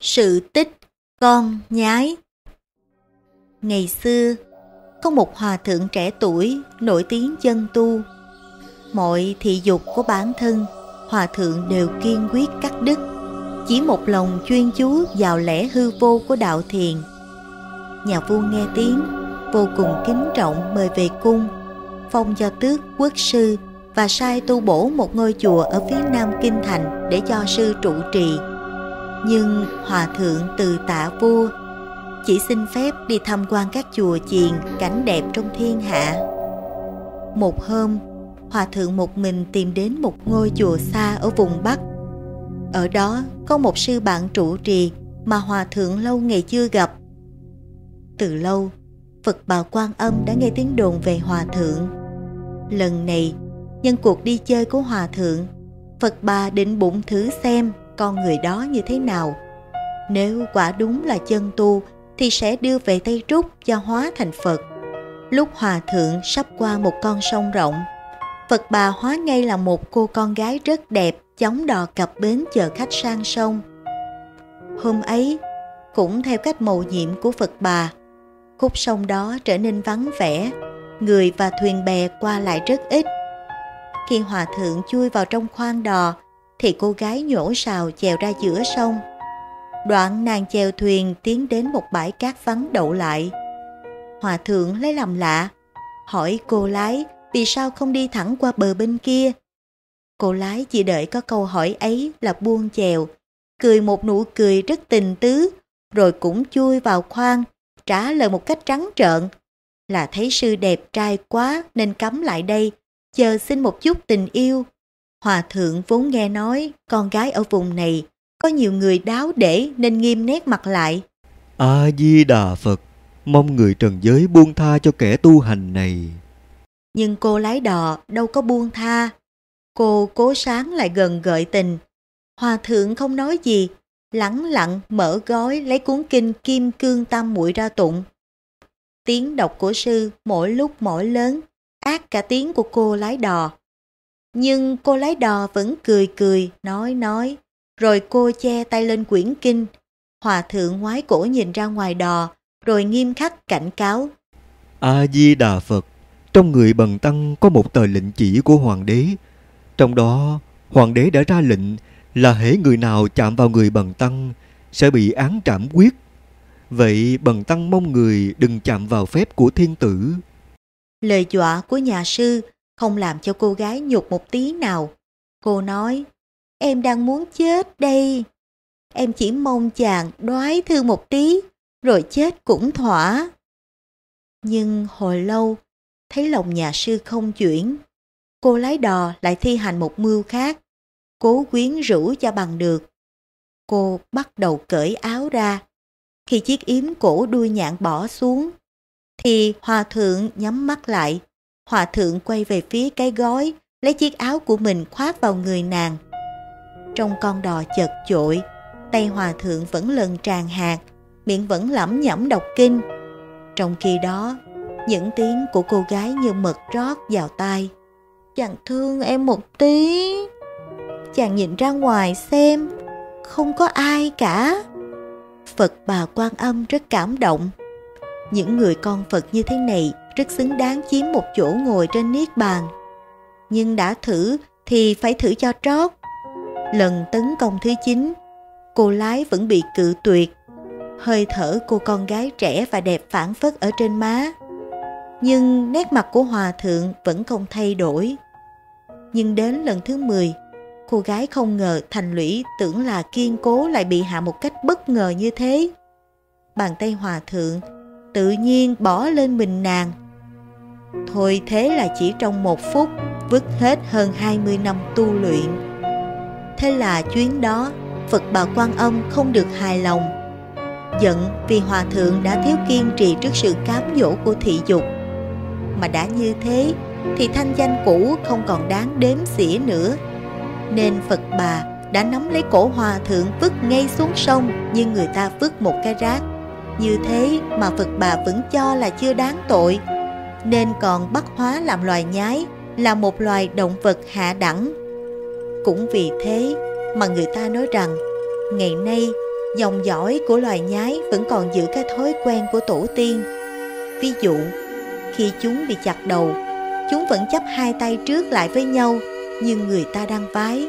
Sự tích con nhái Ngày xưa, có một hòa thượng trẻ tuổi nổi tiếng chân tu. Mọi thị dục của bản thân, hòa thượng đều kiên quyết cắt đứt, chỉ một lòng chuyên chú vào lẽ hư vô của đạo thiền. Nhà vua nghe tiếng, vô cùng kính trọng mời về cung, phong cho tước quốc sư và sai tu bổ một ngôi chùa ở phía nam kinh thành để cho sư trụ trì nhưng hòa thượng từ tạ vua chỉ xin phép đi tham quan các chùa chiền cảnh đẹp trong thiên hạ. Một hôm, hòa thượng một mình tìm đến một ngôi chùa xa ở vùng bắc. Ở đó có một sư bạn trụ trì mà hòa thượng lâu ngày chưa gặp. Từ lâu, phật bà quan âm đã nghe tiếng đồn về hòa thượng. Lần này, nhân cuộc đi chơi của hòa thượng, phật bà định bụng thử xem con người đó như thế nào. Nếu quả đúng là chân tu thì sẽ đưa về Tây Trúc cho hóa thành Phật. Lúc hòa thượng sắp qua một con sông rộng, Phật bà hóa ngay là một cô con gái rất đẹp chống đò cập bến chờ khách sang sông. Hôm ấy, cũng theo cách mầu nhiệm của Phật bà, khúc sông đó trở nên vắng vẻ, người và thuyền bè qua lại rất ít. Khi hòa thượng chui vào trong khoang đò, thì cô gái nhổ sào chèo ra giữa sông. Đoạn nàng chèo thuyền tiến đến một bãi cát vắng đậu lại. Hòa thượng lấy làm lạ, hỏi cô lái vì sao không đi thẳng qua bờ bên kia. Cô lái chỉ đợi có câu hỏi ấy là buông chèo, cười một nụ cười rất tình tứ, rồi cũng chui vào khoang, trả lời một cách trắng trợn là thấy sư đẹp trai quá nên cấm lại đây, chờ xin một chút tình yêu. Hòa thượng vốn nghe nói con gái ở vùng này có nhiều người đáo để nên nghiêm nét mặt lại. A-di-đà Phật, mong người trần giới buông tha cho kẻ tu hành này. Nhưng cô lái đò đâu có buông tha. Cô cố sáng lại gần gợi tình. Hòa thượng không nói gì, lẳng lặng mở gói lấy cuốn kinh Kim Cương Tam muội ra tụng. Tiếng đọc của sư mỗi lúc mỗi lớn, ác cả tiếng của cô lái đò. Nhưng cô lái đò vẫn cười cười, nói nói. Rồi cô che tay lên quyển kinh. Hòa thượng ngoái cổ nhìn ra ngoài đò, rồi nghiêm khắc cảnh cáo. A-di-đà Phật, trong người bần tăng có một tờ lệnh chỉ của hoàng đế. Trong đó, hoàng đế đã ra lệnh là hễ người nào chạm vào người bần tăng sẽ bị án trảm quyết. Vậy bần tăng mong người đừng chạm vào phép của thiên tử. Lời dọa của nhà sư không làm cho cô gái nhục một tí nào. Cô nói, em đang muốn chết đây. Em chỉ mong chàng đoái thương một tí, rồi chết cũng thỏa. Nhưng hồi lâu, thấy lòng nhà sư không chuyển, cô lái đò lại thi hành một mưu khác, cố quyến rũ cho bằng được. Cô bắt đầu cởi áo ra. Khi chiếc yếm cổ đuôi nhạn bỏ xuống, thì hòa thượng nhắm mắt lại, Hòa thượng quay về phía cái gói, lấy chiếc áo của mình khoác vào người nàng. Trong con đò chật chội, tay hòa thượng vẫn lần tràn hạt, miệng vẫn lẩm nhẩm đọc kinh. Trong khi đó, những tiếng của cô gái như mật rót vào tai. Chàng thương em một tí. Chàng nhìn ra ngoài xem, không có ai cả. Phật bà quan âm rất cảm động. Những người con Phật như thế này rất xứng đáng chiếm một chỗ ngồi trên niết bàn. Nhưng đã thử thì phải thử cho trót. Lần tấn công thứ 9, cô lái vẫn bị cự tuyệt. Hơi thở cô con gái trẻ và đẹp phản phất ở trên má. Nhưng nét mặt của hòa thượng vẫn không thay đổi. Nhưng đến lần thứ 10, cô gái không ngờ thành lũy tưởng là kiên cố lại bị hạ một cách bất ngờ như thế. Bàn tay hòa thượng tự nhiên bỏ lên mình nàng Thôi thế là chỉ trong một phút vứt hết hơn 20 năm tu luyện. Thế là chuyến đó, Phật bà Quan Âm không được hài lòng. Giận vì Hòa Thượng đã thiếu kiên trì trước sự cám dỗ của thị dục. Mà đã như thế, thì thanh danh cũ không còn đáng đếm xỉa nữa. Nên Phật bà đã nắm lấy cổ Hòa Thượng vứt ngay xuống sông như người ta vứt một cái rác. Như thế mà Phật bà vẫn cho là chưa đáng tội nên còn bắt hóa làm loài nhái, là một loài động vật hạ đẳng. Cũng vì thế mà người ta nói rằng ngày nay dòng dõi của loài nhái vẫn còn giữ cái thói quen của tổ tiên. Ví dụ, khi chúng bị chặt đầu, chúng vẫn chấp hai tay trước lại với nhau như người ta đang vái.